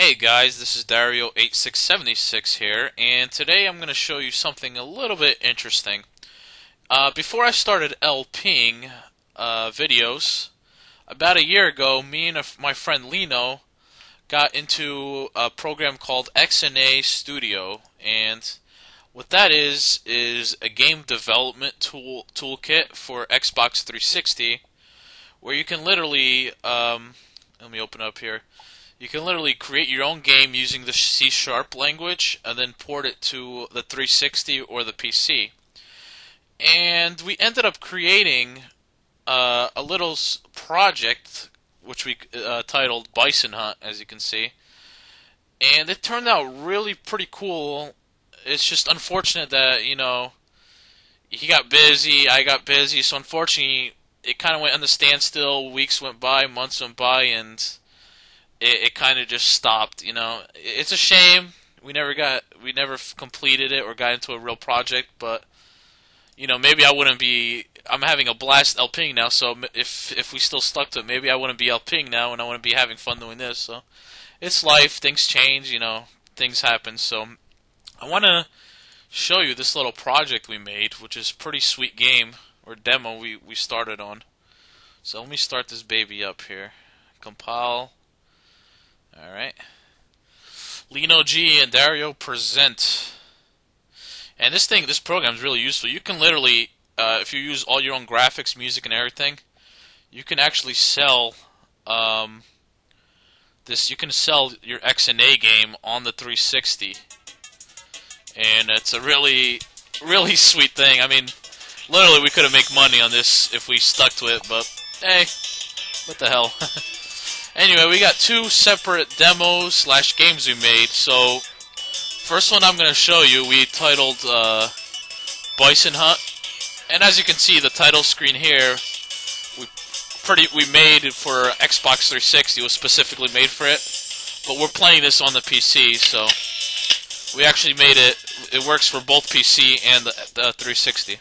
Hey guys, this is Dario8676 here, and today I'm going to show you something a little bit interesting. Uh, before I started LPing uh, videos, about a year ago, me and my friend Lino got into a program called XNA Studio, and what that is is a game development tool toolkit for Xbox 360, where you can literally, um, let me open up here you can literally create your own game using the C Sharp language and then port it to the 360 or the PC. And we ended up creating uh, a little project which we uh, titled Bison Hunt, as you can see. And it turned out really pretty cool. It's just unfortunate that, you know, he got busy, I got busy, so unfortunately it kind of went on the standstill. Weeks went by, months went by, and it, it kind of just stopped. You know, it's a shame we never got we never completed it or got into a real project, but you know maybe I wouldn't be. I'm having a blast LPing now, so if if we still stuck to it, maybe I wouldn't be LPing now, and I wouldn't be having fun doing this. So it's life, things change, you know, things happen. So I want to show you this little project we made, which is pretty sweet game or demo we we started on. So let me start this baby up here. Compile Alright. Lino G and Dario present. And this thing, this program is really useful. You can literally, uh, if you use all your own graphics, music, and everything, you can actually sell um, this. You can sell your XNA game on the 360, and it's a really, really sweet thing. I mean, literally, we could have made money on this if we stuck to it, but hey, what the hell. Anyway, we got two separate demos slash games we made. So, first one I'm going to show you, we titled uh, Bison Hunt. And as you can see, the title screen here, we pretty we made it for Xbox 360. It was specifically made for it. But we're playing this on the PC, so we actually made it. It works for both PC and the, the 360.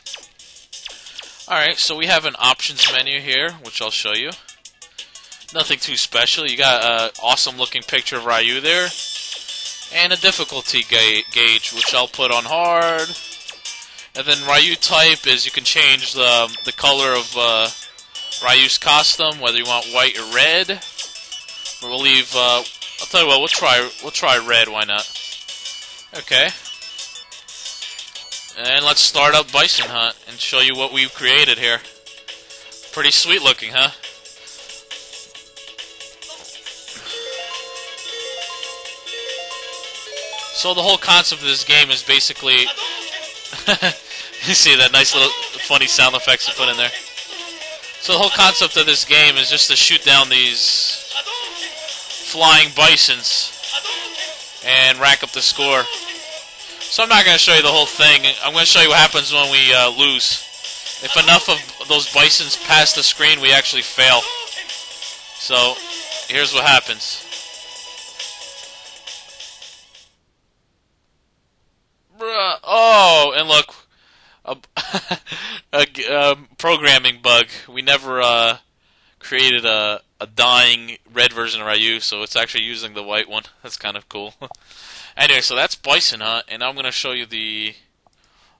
Alright, so we have an options menu here, which I'll show you. Nothing too special. You got an awesome looking picture of Ryu there. And a difficulty ga gauge, which I'll put on hard. And then Ryu type is you can change the, the color of uh, Ryu's costume, whether you want white or red. We'll leave, uh, I'll tell you what, we'll try, we'll try red, why not? Okay. And let's start up Bison Hunt and show you what we've created here. Pretty sweet looking, huh? So the whole concept of this game is basically... you see that nice little funny sound effects you put in there? So the whole concept of this game is just to shoot down these flying bisons and rack up the score. So I'm not going to show you the whole thing. I'm going to show you what happens when we uh, lose. If enough of those bisons pass the screen, we actually fail. So here's what happens. A programming bug. We never uh, created a, a dying red version of Ryu, so it's actually using the white one. That's kind of cool. anyway, so that's Bison Hunt, and I'm going to show you the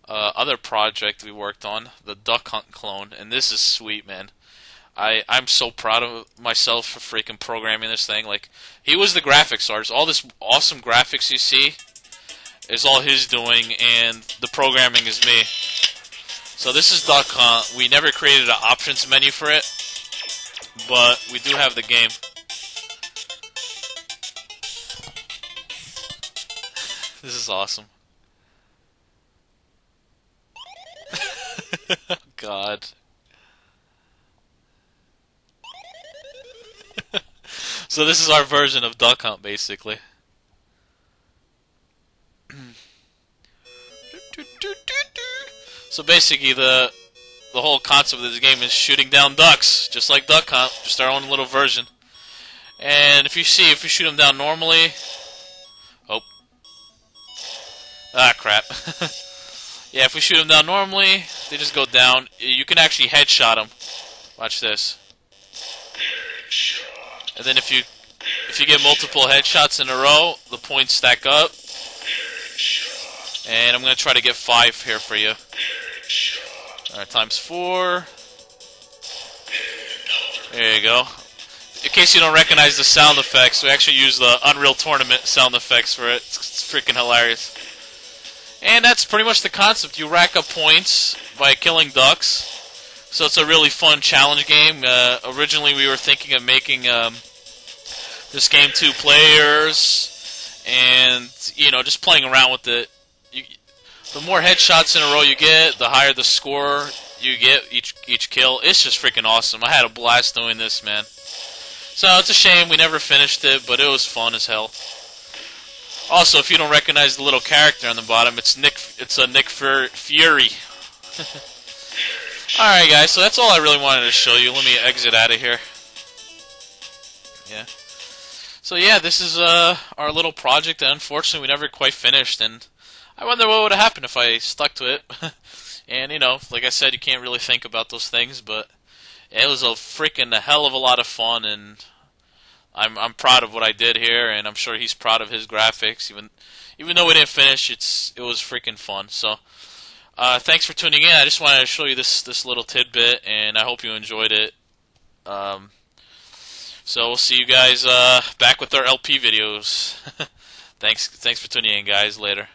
uh, other project we worked on, the Duck Hunt clone, and this is sweet, man. I I'm so proud of myself for freaking programming this thing. Like he was the graphics artist. All this awesome graphics you see is all his doing, and the programming is me. So this is Hunt. We never created an options menu for it, but we do have the game. This is awesome. God. so this is our version of Duck Hunt, basically. So basically, the the whole concept of this game is shooting down ducks, just like Duck Hunt, just our own little version. And if you see, if you shoot them down normally, oh, ah crap. yeah, if we shoot them down normally, they just go down. You can actually headshot them. Watch this. And then if you if you get multiple headshots in a row, the points stack up. And I'm going to try to get five here for you. Alright, times four. There you go. In case you don't recognize the sound effects, we actually use the Unreal Tournament sound effects for it. It's, freaking hilarious. And that's pretty much the concept. You rack up points by killing ducks. So it's a really fun challenge game. Uh, originally, we were thinking of making um, this game two players, and you know, just playing around with it. The more headshots in a row you get, the higher the score you get each each kill. It's just freaking awesome. I had a blast doing this, man. So it's a shame we never finished it, but it was fun as hell. Also, if you don't recognize the little character on the bottom, it's Nick. It's a Nick Fury. all right, guys. So that's all I really wanted to show you. Let me exit out of here. Yeah. So yeah, this is uh, our little project that unfortunately we never quite finished, and I wonder what would have happened if I stuck to it. and you know, like I said, you can't really think about those things, but it was a freaking hell of a lot of fun, and I'm I'm proud of what I did here, and I'm sure he's proud of his graphics. Even even though we didn't finish, it's it was freaking fun. So, uh, thanks for tuning in. I just wanted to show you this this little tidbit, and I hope you enjoyed it. Um, so we'll see you guys uh, back with our LP videos. thanks thanks for tuning in, guys. Later.